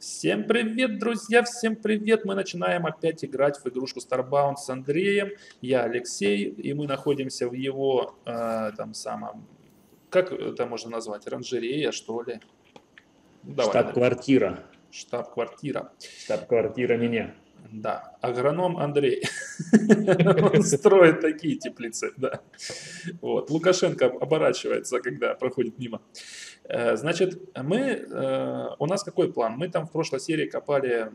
Всем привет, друзья, всем привет! Мы начинаем опять играть в игрушку Starbound с Андреем. Я Алексей, и мы находимся в его, э, там самом, как это можно назвать, оранжерея, что ли? Штаб-квартира. Штаб-квартира. Штаб-квартира меня. Да, агроном Андрей. Он строит такие теплицы, да. Вот. Лукашенко оборачивается, когда проходит мимо. Э, значит, мы, э, у нас какой план? Мы там в прошлой серии копали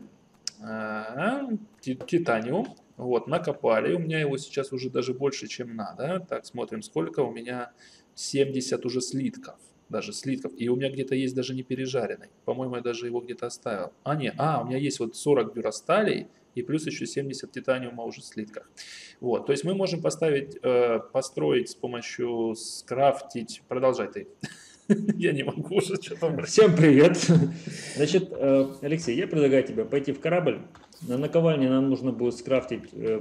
э, титаниум, вот, накопали. У меня его сейчас уже даже больше, чем надо. Так, смотрим, сколько у меня 70 уже слитков даже слитков. И у меня где-то есть даже не пережаренный. По-моему, я даже его где-то оставил. А, нет, а, у меня есть вот 40 дюрасталей и плюс еще 70 титаниума уже в слитках. Вот, то есть мы можем поставить, э, построить с помощью, скрафтить, продолжай ты. Я не могу уже что-то... Всем привет. Значит, э, Алексей, я предлагаю тебе пойти в корабль. На наковальне нам нужно будет скрафтить, э,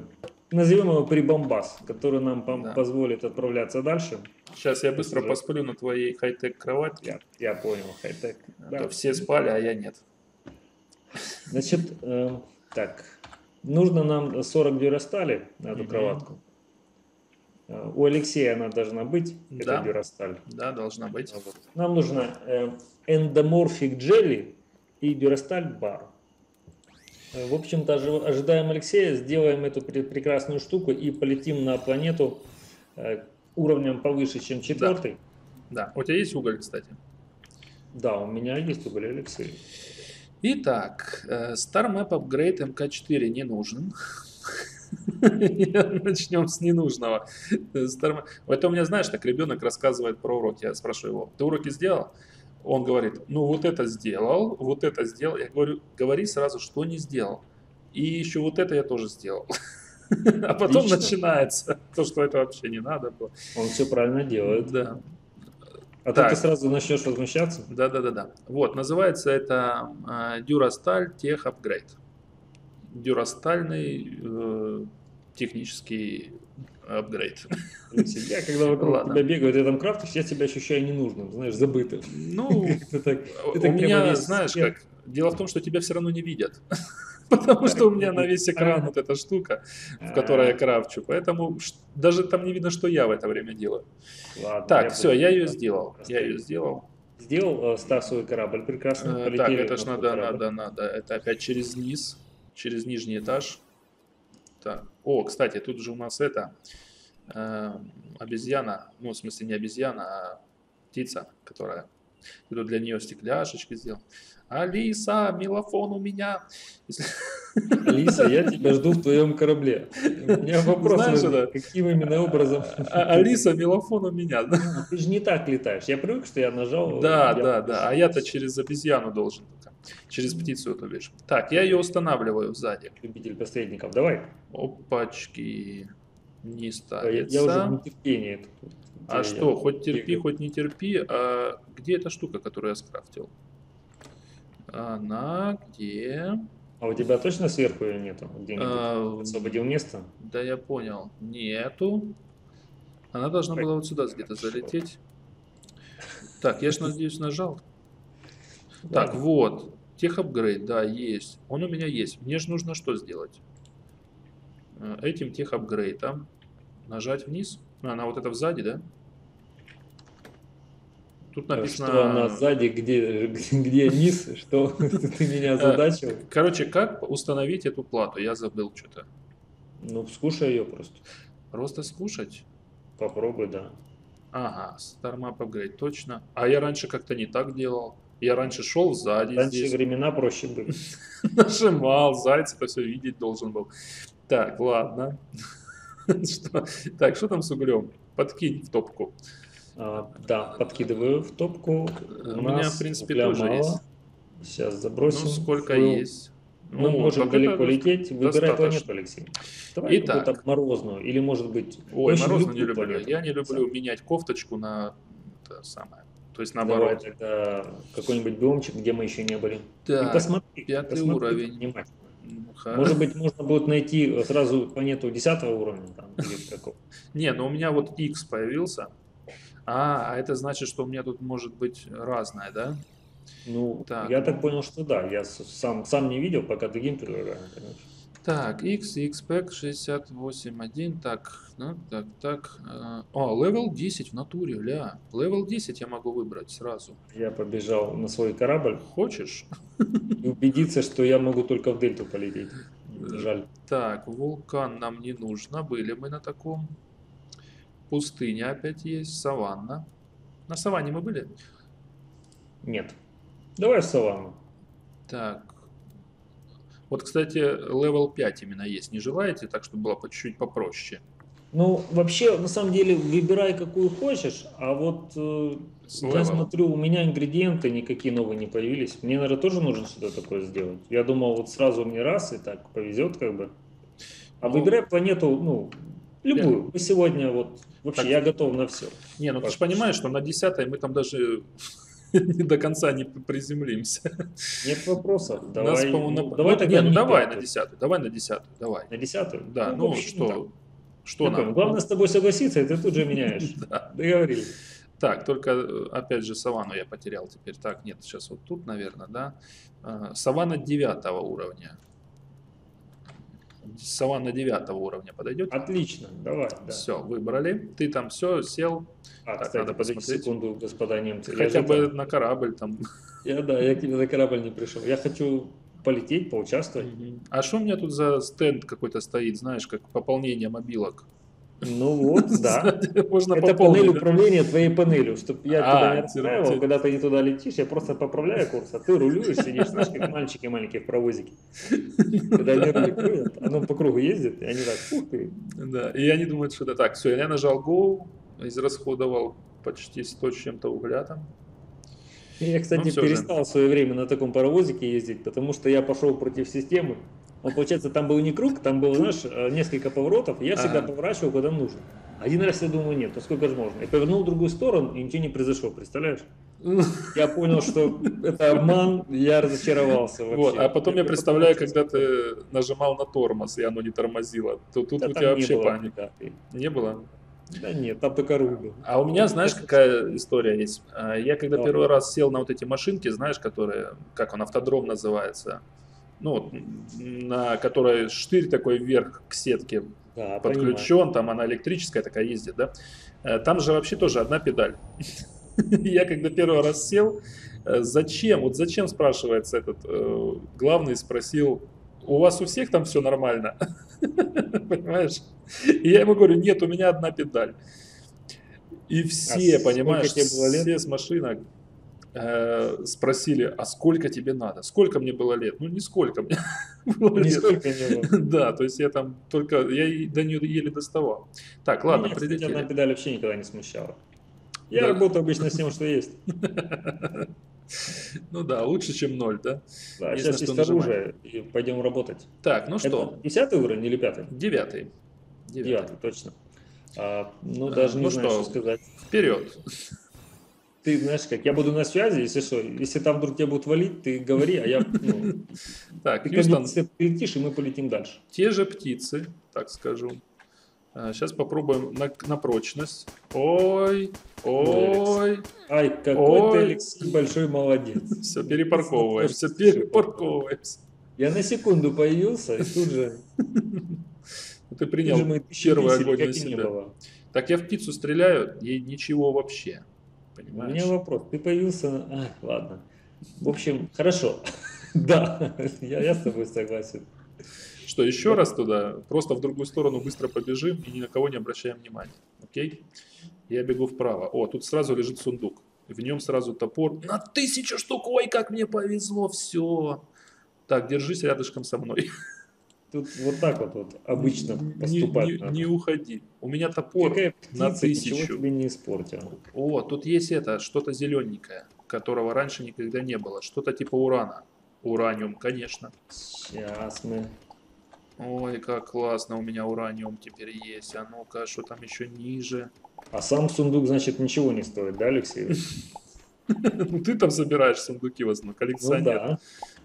назовем его прибамбас, который нам да. позволит отправляться дальше. Сейчас я быстро посплю на твоей хай-тек кровати. Я, я понял, хай-тек. А да. все спали, а я нет. Значит, э, так, Нужно нам 40 дюрастали на эту угу. кроватку. Э, у Алексея она должна быть, да. эта дюрасталь. Да, должна быть. Нам нужно э, эндоморфик джелли и дюрасталь бар. Э, в общем-то, ожидаем Алексея, сделаем эту прекрасную штуку и полетим на планету уровнем повыше, чем четвертый. Да. да. У тебя есть уголь, кстати? Да, у меня есть уголь, Алексей. Итак, э, Star Map Upgrade MK4 не нужен. Начнем с ненужного. Star... Это у меня, знаешь, так ребенок рассказывает про уроки. Я спрашиваю его, ты уроки сделал? Он говорит, ну вот это сделал, вот это сделал. Я говорю, говори сразу, что не сделал. И еще вот это я тоже сделал. А потом начинается то, что это вообще не надо было. Он все правильно делает. Да. А так. ты сразу начнешь возмущаться? Да, да, да, да. Вот, называется это э, Durastal Tech Upgrade. Дюрастальный э, технический апгрейд. Я когда вокруг Ладно. тебя бегаю, ты там крафтишь, я тебя ощущаю ненужным, знаешь, забытым. Ну, у меня, знаешь как, дело в том, что тебя все равно не видят. Потому что у меня на весь экран вот эта штука, в которой я крафчу. Поэтому даже там не видно, что я в это время делаю. Ладно, так, все, я ее сделал. Я ее сделал. Сделал э, стасовый корабль, прекрасно. Э, так, это ж надо, надо, надо. Это опять через низ, через нижний этаж. Так. О, кстати, тут же у нас это э, обезьяна, ну, в смысле не обезьяна, а птица, которая... Тут для нее стекляшечки сделал. Алиса, мелофон у меня. Алиса, я тебя жду в твоем корабле. У меня вопрос, Знаешь, это? каким именно образом? А, Алиса, мелофон у меня. Ну, ты же не так летаешь. Я привык, что я нажал. Да, я да, да. А я-то через обезьяну должен. Через птицу, то бишь. Так, я ее устанавливаю сзади. Любитель посредников, давай. Опачки. Не ставится. Я, я уже в нетерпении. А что, хоть терпи, хоть не терпи. А где эта штука, которую я скрафтил? Она где? А у тебя точно сверху ее нету? Где-нибудь а, освободил место? Да я понял. Нету. Она должна была вот сюда где-то залететь. Так, я же надеюсь нажал. Так, вот. Техапгрейд, да, есть. Он у меня есть. Мне же нужно что сделать? Э, этим техапгрейдом нажать вниз. А, она вот это сзади, да? Тут написано... Что она сзади, где, где низ, что ты меня задачил. Короче, как установить эту плату? Я забыл что-то. Ну, скушай ее просто. Просто скушать? Попробуй, да. Ага, StarMap Upgrade, точно. А я раньше как-то не так делал. Я раньше шел сзади. Раньше здесь. времена проще были. Нажимал, заяц это все видеть должен был. Так, ладно. Так, что там с углем? Подкинь в топку. А, да, подкидываю в топку. У, У меня, в принципе, тоже мало. есть. Сейчас забросим. Ну, сколько Фу. есть. Мы ну, можем далеко лететь. Выбирай планету, Алексей. Давай Итак. какую-то морозную. Или, может быть, Ой, морозную не люблю. Планету. Я не люблю менять кофточку на это самое. То есть наоборот. Давай тогда какой-нибудь биомчик, где мы еще не были. Да, И посмотри, пятый посмотри уровень. Внимательно. Может быть, можно будет найти сразу планету 10 уровня там, или какого? Не, но у меня вот X появился. А, а это значит, что у меня тут может быть разное, да? Ну, Так, я так понял, что да. Я сам, сам не видел, пока другим предлагаю. Так, X, XPEC 68.1, так, так, так. э, О, level 10 в натуре, ля. Level 10 я могу выбрать сразу. Я побежал на свой корабль Хочешь? и убедиться, что я могу только в дельту полететь. Жаль. Так, вулкан нам не нужно, были мы на таком. Пустыня опять есть, саванна. На саванне мы были? Нет. Давай в саванну. Так. Вот, кстати, level 5 именно есть. Не желаете, так чтобы было по чуть-чуть попроще? Ну, вообще, на самом деле, выбирай какую хочешь, а вот э, я смотрю, у меня ингредиенты никакие новые не появились. Мне, наверное, тоже нужно что-то такое сделать. Я думал, вот сразу мне раз и так повезет как бы. А Ну, выбирай планету, ну, любую. Мы сегодня вот, вообще, Так. я готов на все. Не, ну ты же понимаешь, что на 10 мы там даже не до конца не приземлимся. Нет вопросов. Нас, Давай, по-моему, ну, на- давай ну, тогда не, ну давай на. 10 давай на 10 давай. На десятую? Да, ну, в общем, что, так. что понял. нам? Главное с тобой согласиться, и ты тут же меняешь. Да. Договорились. Так, только э, опять же саванну я потерял теперь. Так, нет, сейчас вот тут, наверное, да. А, Саванна 9 уровня. Саванна 9 уровня подойдет? Отлично, давай. Да. Все, выбрали. Ты там все, сел. А, Так, кстати, надо посмотреть. секунду, господа немцы. Я Хотя бы там- на корабль там. Я, да, я к тебе на корабль не пришел. Я хочу полететь, поучаствовать. А что у меня тут за стенд какой-то стоит, знаешь, как пополнение мобилок? Ну вот, да. Можно Это пополнить. панель да? управления твоей панелью, чтобы я А, тебя не расстраивал, те- когда ты не туда летишь, я просто поправляю курс, а ты рулюешь, сидишь, знаешь, как мальчики маленькие в паровозике. Когда они руль крутят, оно по кругу ездит, и они так, ух ты. Да, и они думают, что это так. Все, я нажал Go, израсходовал почти 100 с чем-то угля там. Я, кстати, Ну, всё же. перестал в свое время на таком паровозике ездить, потому что я пошел против системы. Он, получается, там был не круг, там было, знаешь, э, несколько поворотов, я всегда Ага. поворачивал, когда нужно. Один раз я думаю, нет, ну сколько же можно? И повернул в другую сторону, и ничего не произошло, представляешь? Я понял, что это обман, я разочаровался вообще. Вот, а потом я потом представляю, когда ты нажимал на тормоз, и оно не тормозило. То тут Да у тебя вообще было паника. Не было? Да нет, там только был. А у меня, знаешь, какая история есть? А, Я когда Давай. первый раз сел на вот эти машинки, знаешь, которые, как он, автодром называется, ну, вот, на которой штырь такой вверх к сетке Да, понимаю. подключен, там она электрическая такая ездит, да? Э, Там же вообще тоже одна педаль. Я когда первый раз сел, э, зачем, вот зачем, спрашивается этот э, главный, спросил, у вас у всех там все нормально? Понимаешь? И я ему говорю, нет, у меня одна педаль. И все, А понимаешь, все с машинок э, спросили, а сколько тебе надо? Сколько мне было лет? Ну, нисколько мне было лет. Нисколько не было. Да, то есть я там только, я до нее еле доставал. Так, ладно, Меня, кстати, одна прилетели. педаль вообще никогда не смущала. Я работаю обычно с тем, что есть. Ну да, лучше, чем ноль, да? Да, сейчас есть оружие, и пойдем работать. Так, ну что, десятый уровень или пятый? девятый. Девятый. Точно. А, ну, А, даже не ну знаю, что сказать. Вперед. Ты знаешь как, я буду на связи, если что. Если там вдруг тебя будут валить, ты говори, а я... ну, Так, ты Хьюстон, и мы полетим дальше. те же птицы, так скажу. Сейчас попробуем на, на прочность. Ой, ой, Ай, какой Ой. ты, Алексей, большой молодец. все, перепарковываемся, перепарковываемся. Я на секунду появился, и тут же... Ты тут принял первый огонь на себя. Так я в птицу стреляю, ей ничего вообще. У Понимаешь? меня вопрос. Ты появился... А, ладно. В общем, хорошо. Да, я, я с тобой согласен. Что, еще раз туда, просто в другую сторону быстро побежим и ни на кого не обращаем внимания. Окей? Я бегу вправо. О, тут сразу лежит сундук. В нем сразу топор. На тысячу штук! Ой, как мне повезло! Все. Так, держись рядышком со мной. Тут вот так вот, вот обычно Не- поступать не, надо. не уходи. У меня топор Какая на птица ничего тысячу. тебе не испортила. О, тут есть это, что-то зелененькое, которого раньше никогда не было. Что-то типа урана. Ураниум, конечно. Сейчас мы... Ой, как классно, у меня ураниум теперь есть. А ну-ка, что там еще ниже? А сам сундук, значит, ничего не стоит, да, Алексей? Ну ты там собираешь сундуки в основном, Ну коллекционер.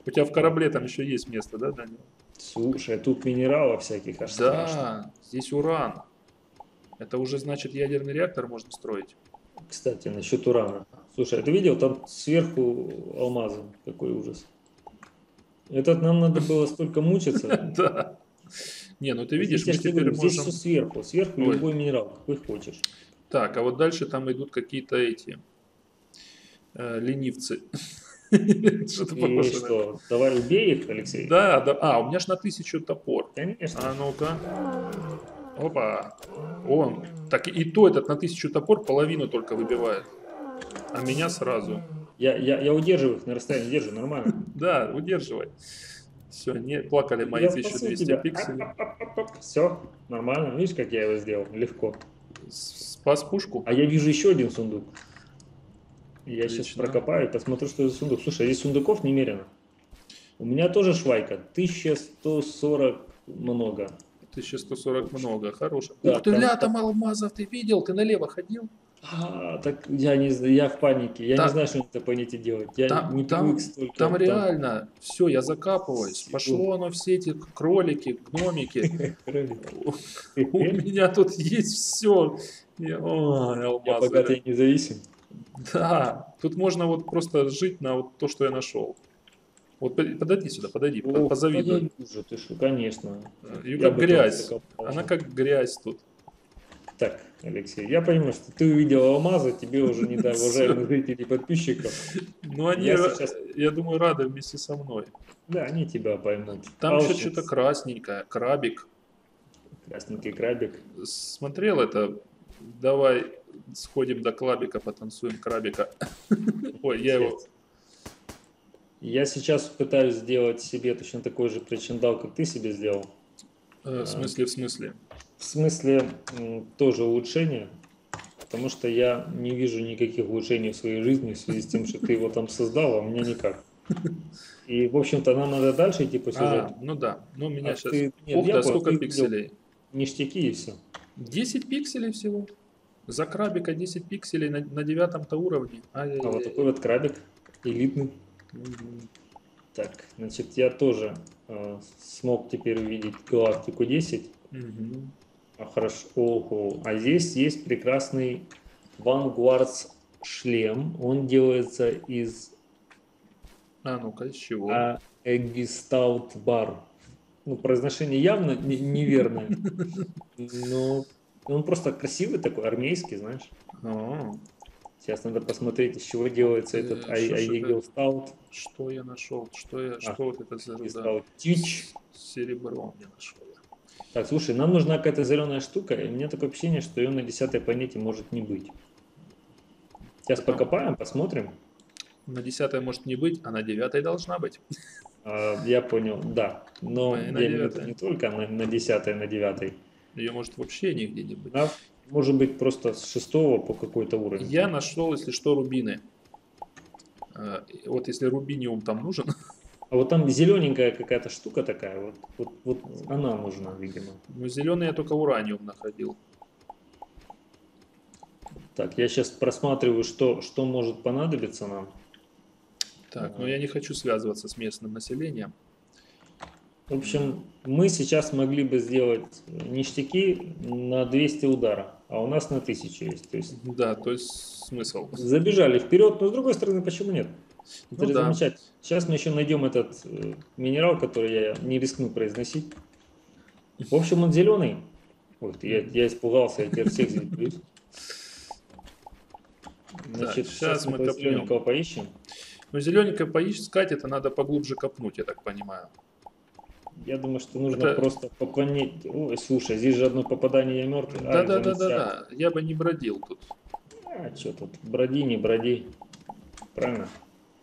У тебя в корабле там еще есть место, да, Данил? Слушай, тут минералов всяких аж страшно. Да, здесь уран. Это уже значит ядерный реактор можно строить. Кстати, насчет урана. Слушай, а ты видел, там сверху алмазы. Какой ужас. Этот нам надо было столько мучиться. Да. Не, ну ты видишь, мы теперь говорю, здесь можем... все сверху. Сверху Ой. любой минерал, какой хочешь. Так, а вот дальше там идут какие-то эти э, ленивцы. Что-то И похоже что, давай убей их, Алексей? Да, да. А, у меня ж на тысячу топор. Конечно. А ну-ка. Опа. Он. Так и то этот на тысячу топор половину только выбивает. А меня сразу. Я, я, я удерживаю их на расстоянии, держу, нормально. Да, удерживай. Все, не плакали мои Я 1200 спасу пикселей. Все, нормально. Видишь, как я его сделал? Легко. Спас пушку. А я вижу еще один сундук. Я сейчас Отлично. прокопаю и посмотрю, что за сундук. Слушай, здесь сундуков немерено. У меня тоже швайка. 1140 много. 1140 много, хорошо. Да, Ух ты, там- ля, там алмазов, ты видел? Ты налево ходил? А, так я не знаю, я в панике. Я Там- не знаю, что этой планете делать. Я Там- не там- привык столько. Там реально, все, я закапываюсь. Всего. Пошло оно все эти кролики, гномики. Я У меня тут есть все. Алмазы. богатый и независим. Да, тут можно вот просто жить на вот то, что я нашел. Вот под- подойди сюда, подойди, по- Ох, позавидуй. я вижу, ты что, конечно. Ее Я как грязь. Она как грязь тут. Так, Алексей, я понимаю, что ты увидел алмазы, тебе уже не дай, уважаемые зрители и подписчиков. Ну, они, Я ра- сейчас- я думаю, рады вместе со мной. Да, они тебя поймут. Там еще что-то красненькое, крабик. Красненький крабик. Смотрел это? Давай сходим до клабика, потанцуем крабика. Ой, я его... Я сейчас пытаюсь сделать себе точно такой же причиндал, как ты себе сделал. э, В смысле, в смысле? В смысле тоже улучшения, потому что я не вижу никаких улучшений в своей жизни в связи с тем, что ты его там создал, а у меня никак. И, в общем-то, нам надо дальше идти по сюжету. А, ну да. Ну, у меня А сейчас... ты- нет, Ух, я да, сколько пикселей? Ништяки и все. 10 пикселей всего. За крабика 10 пикселей на, на девятом-то уровне. А вот такой вот крабик, элитный. Мгм. Так, значит, я тоже э, смог теперь увидеть галактику 10. Мгм. А хорошо, ого. А здесь есть прекрасный Vanguard's шлем. Он делается из А ну-ка, из чего? а, Эггистаут бар. Ну, произношение явно не- неверное. Но он просто красивый такой, армейский, знаешь. А, Сейчас надо посмотреть, из чего делается Э, этот ж это? Эггистаут. что я нашел? Что я, А, что вот это за да, Тич. серебро я нашел? Так, слушай, нам нужна какая-то зеленая штука, и у меня такое ощущение, что ее на десятой планете может не быть. Сейчас покопаем, посмотрим. На десятой может не быть, а на девятой должна быть. А, я понял, да. Но на я имею в виду девятой. не только на, на 10 на 9. Ее может вообще нигде не быть. А может быть просто с 6 по какой-то уровень. Я нашел, если что, рубины. И Вот если рубиниум там нужен, А вот там зелененькая какая-то штука такая, вот, вот, вот она нужна, видимо. ну зеленый я только ураниум находил. Так, я сейчас просматриваю, что, что может понадобиться нам. Так, но я не хочу связываться с местным населением. В общем, мы сейчас могли бы сделать ништяки на 200 удара, а у нас на 1000 есть. То есть Да, то есть смысл. забежали вперед, но с другой стороны, почему нет? Это Ну да. замечательно. Сейчас мы еще найдем этот э, минерал, который я не рискну произносить. В общем, он зеленый. Вот, я, я испугался, я теперь всех здесь. Значит, щас сейчас мы мы зелененького поищем. Но зелененькое поискать, это надо поглубже копнуть, я так понимаю. Я думаю, что нужно Это- просто по планете... Ой, слушай, здесь же одно попадание я мертвый. Да, да, да, да, да. Я бы не бродил тут. А, что тут, броди, не броди. Правильно?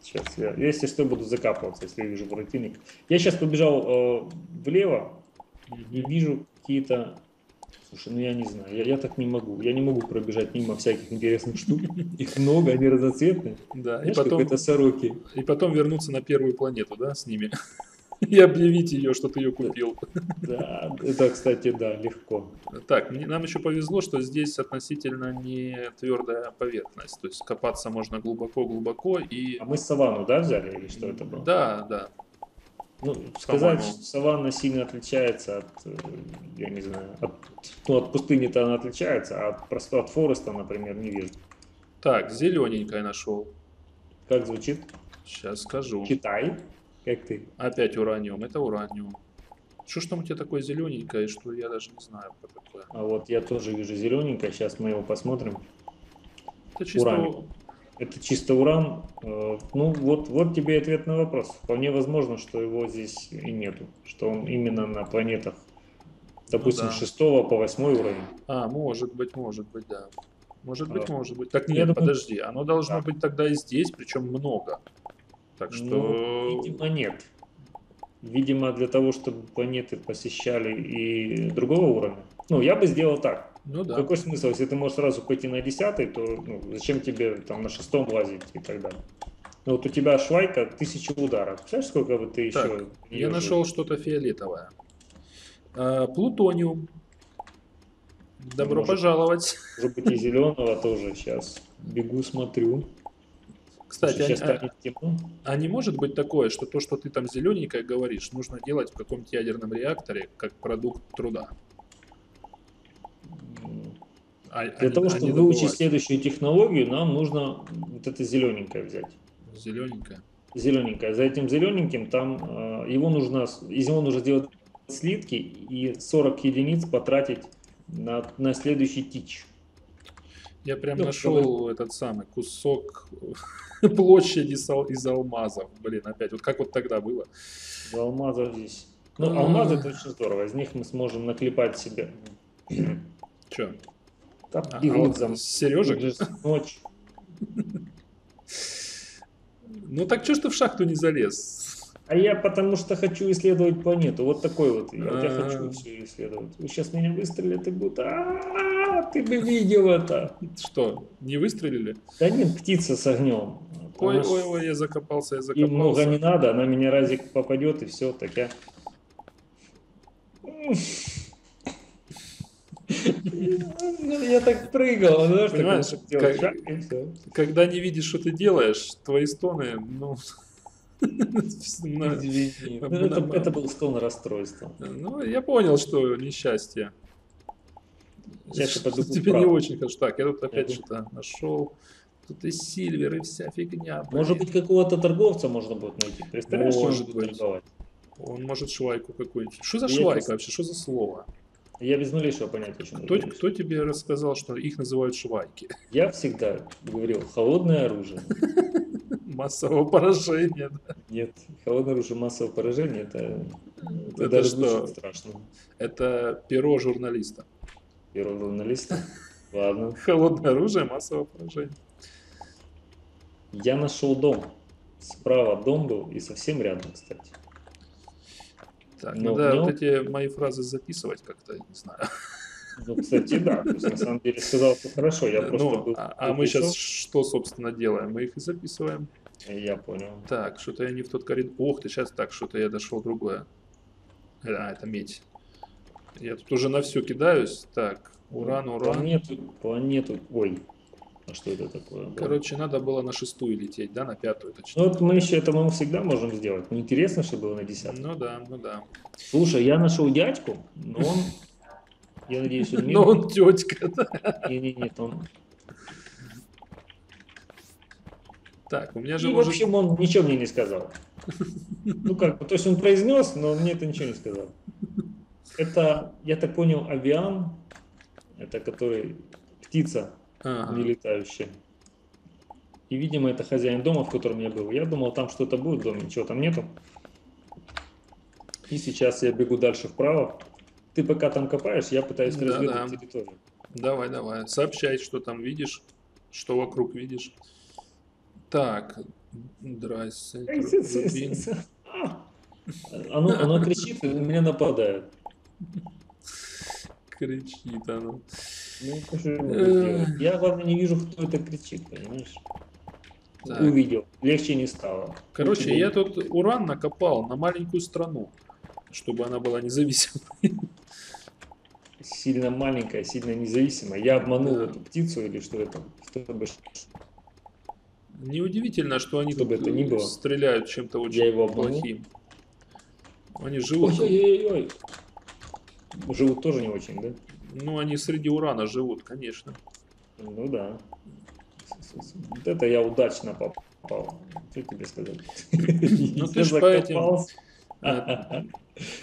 Сейчас я, если что, буду закапываться, если вижу противник. Я сейчас побежал э, влево и вижу какие-то... Слушай, ну я не знаю, я, я так не могу. Я не могу пробежать мимо всяких интересных штук. Их много, они разноцветные. Да, и Знаешь, потом, это сороки. и потом вернуться на первую планету, да, с ними. И объявить ее, что ты ее купил. Да, это, кстати, да, легко. Так, нам еще повезло, что здесь относительно не твердая поверхность. То есть копаться можно глубоко-глубоко и... А мы саванну, да, взяли или что это было? Да, да. Ну, сказать, что саванна сильно отличается от, э, я не знаю, от, ну, от пустыни-то она отличается, а от просто от forest а, например, не вижу. Так, зелененькое нашел. Как звучит? Сейчас скажу. Китай? Как ты? Опять ураниум. Это ураниум. Что ж там у тебя такое зелененькое, что я даже не знаю, что такое. А вот я тоже вижу зелененькое. Сейчас мы его посмотрим. Это чисто... Это чисто уран. Э, Ну вот, вот тебе ответ на вопрос. Вполне возможно, что его здесь и нету. Что он именно на планетах, допустим, да. с 6 по 8 уровень. А, может быть, может быть, да. Может быть, А, может быть. Так нет, думаю- подожди. Оно должно Да. быть тогда и здесь, причем много. Так что... Ну, видимо, нет. Видимо, для того, чтобы планеты посещали и другого уровня. Ну, я бы сделал так. Ну да. Какой смысл, если ты можешь сразу пойти на 10, то ну, зачем тебе там на шестом лазить и так далее? Ну, вот у тебя швайка тысяча ударов. Представляешь, сколько бы ты Так, еще... Я нашел что-то фиолетовое. А, Плутониум. Добро Может- пожаловать. Может быть, и зеленого тоже. Сейчас бегу, смотрю. Кстати, а- темно. А не может быть такое, что то, что ты там зелененькое говоришь, нужно делать в каком-то ядерном реакторе как продукт труда? А, Для того, чтобы выучить следующую технологию, нам нужно вот это зелененькое взять. Зелененькое. Зелененькое. За этим зелененьким там э, его нужно, из него нужно сделать слитки и 40 единиц потратить на, на следующий тич. Я прям Ну, нашел этот самый кусок площади из ал- из алмазов. Блин, опять, вот как вот тогда было. За алмазов здесь. Ну, А. алмазы это очень здорово. Из них мы сможем наклепать себе. Че? Да, А, бегут а за Сережек? Ночь. Ну так что ж ты в шахту не залез? А я потому что хочу исследовать планету. Вот такой вот. Я, вот я А. хочу все исследовать. Вы сейчас меня выстрелят и будут. «А, Ты бы видел это. Что, не выстрелили? Да нет, птица с огнем. Ой, ой, ой, я закопался, я Ей много закопался. не надо, она меня разик попадет и все, так я... Ну, Я так прыгал, Понимаешь, как-. Когда не видишь, что ты делаешь, твои стоны, ну... Ну, Это, был стон расстройства. Ну, я понял, что несчастье. Сейчас я Тебе не очень хорошо. Так, я тут опять что-то нашел. Тут и сильвер, и вся фигня. блин. Может быть, какого-то торговца можно будет найти. Представляешь, что он Может будет торговать? Он может швайку какую-нибудь. Что за швайка вообще? Что за слово? Я без малейшего понятия, о чем Кто, говоришь. кто тебе рассказал, что их называют швайки? Я всегда говорил, холодное оружие. Массового поражения. да. Нет, холодное оружие массового поражения, это, это, Это даже что? страшно. Это перо журналиста. Первого журналиста. Ладно. Холодное оружие массового поражения. Я нашел дом. Справа дом был и совсем рядом, кстати. Так, Но надо нем- вот эти мои фразы записывать как-то, не знаю. Ну, кстати, да. То есть, на самом деле сказал, что хорошо. Я просто Ну, был... а, а мы сейчас что, собственно, делаем? Мы их и записываем. Я понял. Так, что-то я не в тот коридор. Ох ты, сейчас так, что-то я дошел другое. Э, А, это медь. Я тут уже на все кидаюсь. Так, уран, уран. Планету, планету... Ой, а что это такое? было? Короче, надо было на шестую лететь, да, на пятую Ну, точнее. вот мы еще это мы всегда можем сделать. Ну, интересно, что было на 10 Ну да, ну да. Слушай, я нашел дядьку, но он... Я надеюсь, он не... Но он тетка, да. Не, не, нет, он... Так, у меня же И, в общем, он ничего мне не сказал. Ну как, то есть он произнес, но мне это ничего не сказал. Это, я так понял, авиан, это который птица Ага. не летающая. И, видимо, это хозяин дома, в котором я был. Я думал, там что-то будет в доме, ничего там нету. И сейчас я бегу дальше вправо. Ты пока там копаешь, я пытаюсь Да, разведать да. территорию. Давай, давай. Сообщай, что там видишь, что вокруг видишь. Так, здрасте. А! Оно, оно кричит и меня нападает. Кричит оно. Ну, я Э. главное, не вижу, кто это кричит, понимаешь? Так. Увидел. Легче не стало. Короче, Лучше я тут уран накопал на маленькую страну, чтобы она была независимой. Сильно маленькая, сильно независимая. Я обманул Да. эту птицу или что это? Чтобы Неудивительно, что они Чтобы тут это ни было. стреляют чем-то очень Я его обманул. плохим. Они живут. Ой-ой-ой. Живут тоже не очень, да? Ну, они среди урана живут, конечно. Ну да. Вот это я удачно попал. Что тебе сказать? Ну ты ж по этим...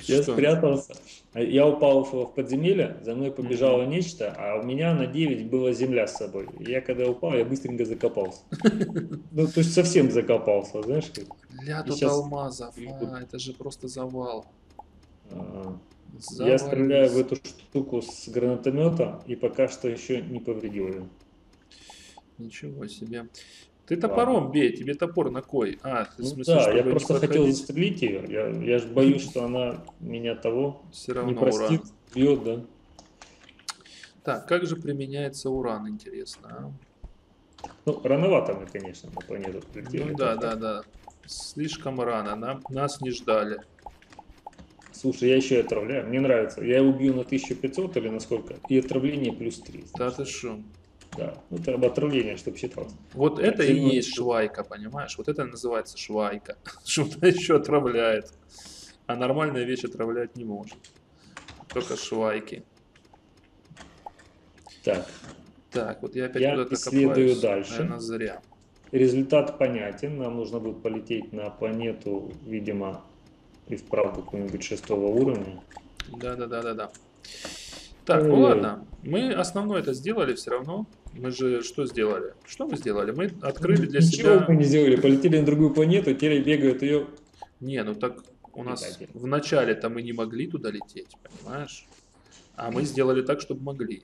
Я спрятался. А Я упал в подземелье, за мной побежало нечто, а у меня на 9 была земля с собой. Я когда упал, я быстренько закопался. Ну, то есть совсем закопался, знаешь? как. Ля тут алмазов, а, это же просто завал. А, Я стреляю в эту штуку с гранатомета и пока что еще не повредил ее. Ничего себе. Ты топором бей, тебе топор на кой? А, Ну смысле, да, я не просто хотел застрелить ее. Я, я же боюсь, что она меня того Все не равно простит, уран. бьет, да. Так, как же применяется уран, интересно, а? Ну, рановато мы, конечно, на планету прилетели. Ну да, да, да. Слишком рано, нам, нас не ждали. Слушай, я еще и отравляю. Мне нравится. Я его бью на 1500 или на сколько? И отравление плюс 3. Да ты шо? Да. Ну, это об отравление, чтобы считалось. Вот это и есть швайка, понимаешь? Вот это называется швайка. Что-то еще отравляет. А нормальная вещь отравлять не может. Только швайки. Так, Так, вот я опять Я куда-то исследую копаюсь. дальше. Наверное, зря. результат понятен. Нам нужно будет полететь на планету, видимо, и вправду какого-нибудь шестого уровня. Да, да, да, да, да. Так, ну Ой. ладно. Мы основное это сделали все равно. Мы же что сделали? Что мы сделали? Мы открыли для Ничего себя. мы не сделали. Полетели на другую планету, теперь бегают ее. Не, ну так у нас в начале-то мы не могли туда лететь, понимаешь? А мы сделали так, чтобы могли.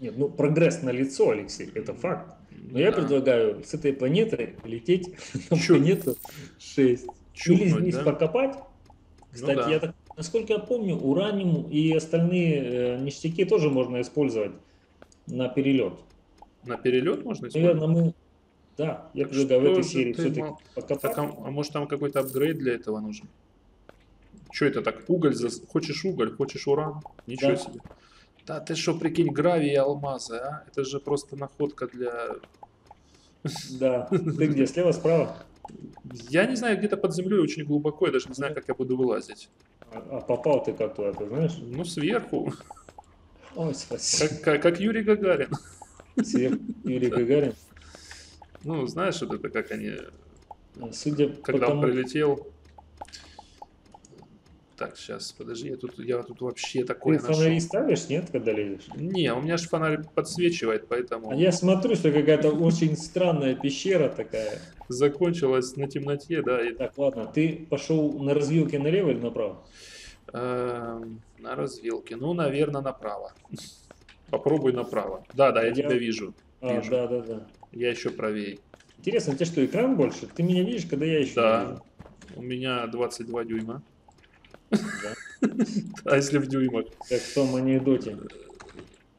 Нет, ну прогресс на лицо, Алексей, это факт. Но я Да. предлагаю с этой планеты лететь на Чё? планету 6. Или Чухнуть, здесь да? покопать. Кстати, да. я так, насколько я помню, ураниум и остальные э, ништяки тоже можно использовать на перелет. На перелет можно использовать? Наверное, мы... Да, я Так предлагаю в что этой серии все-таки покопать. Так, а, а может там какой-то апгрейд для этого нужен? Что это так? Уголь? зас- Хочешь уголь, хочешь уран? Ничего Да. себе. Да ты что, прикинь, гравий и алмазы, а? Это же просто находка для... Да. Ты где, слева, справа? Я не знаю, где-то под землей очень глубоко, я даже не знаю, как я буду вылазить. А, а попал ты как туда, ты знаешь? Ну, сверху, Ой, спасибо. как, как, как Юрий Гагарин. Сверху Юрий Гагарин. Ну, знаешь, вот это как они, Судя по когда он тому, прилетел... Так, сейчас, подожди, я тут, я тут вообще ты такое фонари нашел. ставишь, нет, когда лезешь? Не, у меня же фонарь подсвечивает, поэтому А я смотрю, что какая-то очень странная пещера такая. закончилось на темноте, да, и Так, ладно, ты пошел на развилке налево или направо? Эм, на развилке. Ну, наверное, направо. Попробуй направо. Да, да, я, Я- тебя вижу. А, Вижу. да, да, да. Я еще правее. Интересно, у тебя что, экран больше? Ты меня видишь, когда я еще Да. У меня 22 дюйма. А если в дюймах? Как в том анекдоте.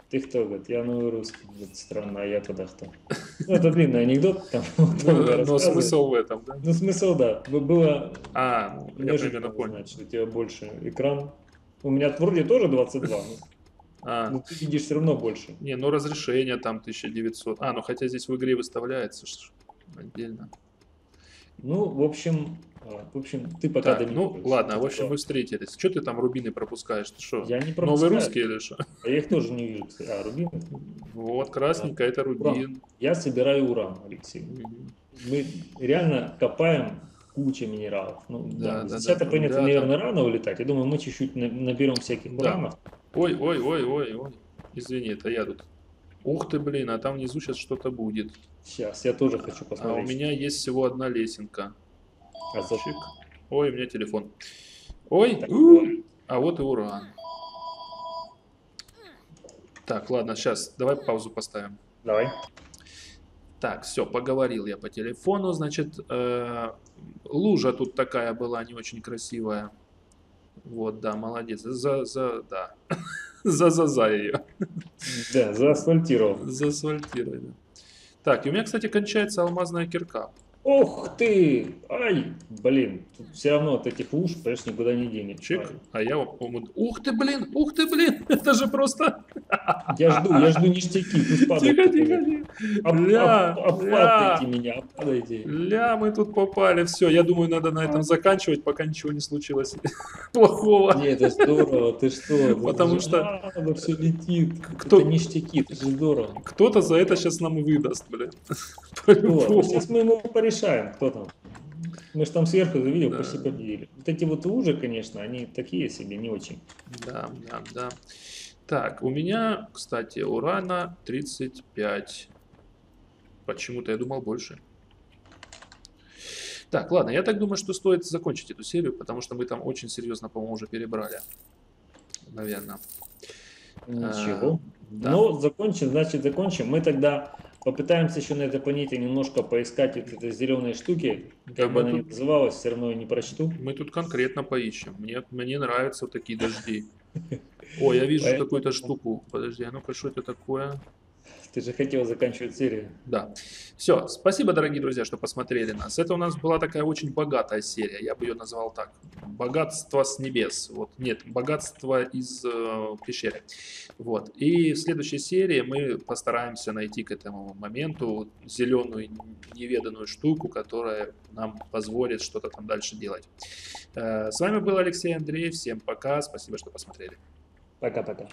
Ты кто, говорит, я новый русский. Говорит, странно, а я тогда кто? Ну, это длинный анекдот, там Ну, долго но смысл в этом, да? Ну, смысл, да. Бы- Было А, я примерно понял. что у тебя больше экран. У меня вроде тоже 22, но- А, но ты видишь все равно больше. не, ну разрешение там 1900. А, ну хотя здесь в игре выставляется отдельно. Ну, в общем, в общем, ты пока Так, ну ладно, в общем, мы встретились. Что ты там рубины пропускаешь? Ты что? Я не пропускаю. русский или что? А я их тоже не вижу. кстати. А, рубин? Вот, красненькая, это рубин. Я собираю уран, Алексей. Мы реально копаем куча минералов. Ну, Да, да, да, с 10 да. планеты, Да, наверное, рано улетать. Я думаю, мы чуть-чуть на- наберем всяких Да. уранов. Ой, ой, ой, ой, ой. Извини, это я тут. Ух ты, блин, а там внизу сейчас что-то будет. Сейчас, я тоже хочу А у посмотреть. меня есть всего одна лесенка. А за- Чик. Ой, у меня телефон. Ой, Так, у, а вот и уран. Так, ладно, сейчас, давай паузу поставим. Давай. Так, все, поговорил я по телефону, значит, э, лужа тут такая была не очень красивая. Вот, да, молодец. За, за, да. За, за, за ее. Да, заасфальтировал. Заасфальтировали. Так, и у меня, кстати, кончается алмазная кирка. Ох ты! Ай! Блин, тут все равно от этих уж, конечно, никуда не денешь. Чик, а я по-моему, ух ты, блин, ух ты, блин, это же просто... Я жду, я жду ништяки, пусть падают. Тихо, тихо, тихо. Об- Ля, об- ля. меня, обпадайте. Ля, мы тут попали, все, я думаю, надо на этом заканчивать, пока ничего не случилось плохого. Не, это здорово, ты что? Потому что- надо, все летит. Кто- Это ништяки, это же здорово. Кто-то за это сейчас нам выдаст, блин. Сейчас мы ему порешаем, кто там. Мы же там сверху видел, Да. почти победили. Вот эти вот ужи, конечно, они такие себе, не очень. Да, да, да. Так, у меня, кстати, урана 35. Почему-то я думал больше. Так, ладно, я так думаю, что стоит закончить эту серию, потому что мы там очень серьезно, по-моему, уже перебрали. Наверное. Ничего. Да. Ну, закончим, значит, закончим. Мы тогда попытаемся еще на этой планете немножко поискать вот этой зеленой штуки. Да, Как мы бы она ни тут- называлась, все равно я не прочту. Мы тут конкретно поищем. Мне, мне нравятся вот такие дожди. О, я вижу какую-то штуку. Подожди, а ну-ка, что это такое? Ты же хотел заканчивать серию. Да. Все, спасибо, дорогие друзья, что посмотрели нас. Это у нас была такая очень богатая серия, я бы ее назвал так. Богатство с небес. Вот, нет, богатство из э, пещеры. Вот. И в следующей серии мы постараемся найти к этому моменту зеленую неведанную штуку, которая нам позволит что-то там дальше делать. Э, с вами был Алексей Андрей. Всем пока. Спасибо, что посмотрели. Пока-пока.